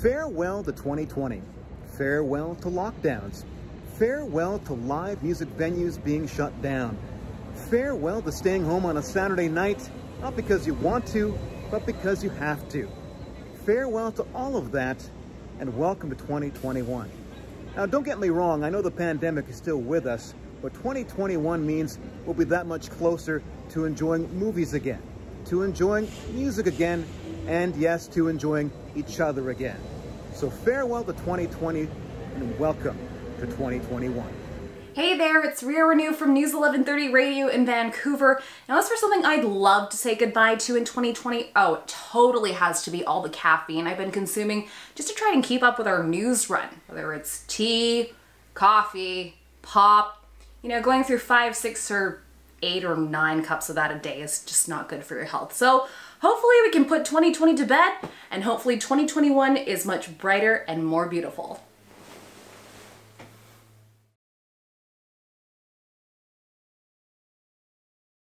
Farewell to 2020. Farewell to lockdowns. Farewell to live music venues being shut down. Farewell to staying home on a Saturday night, not because you want to, but because you have to. Farewell to all of that, and welcome to 2021. Now, don't get me wrong, I know the pandemic is still with us, but 2021 means we'll be that much closer to enjoying movies again, to enjoying music again, and yes, to enjoying each other again. So farewell to 2020 and welcome to 2021. Hey there, it's Ria Renouf from News 1130 Radio in Vancouver. Now as for something I'd love to say goodbye to in 2020, oh, it totally has to be all the caffeine I've been consuming just to try and keep up with our news run. Whether it's tea, coffee, pop, you know, going through five, six, or eight or nine cups of that a day is just not good for your health. So hopefully we can put 2020 to bed and hopefully 2021 is much brighter and more beautiful.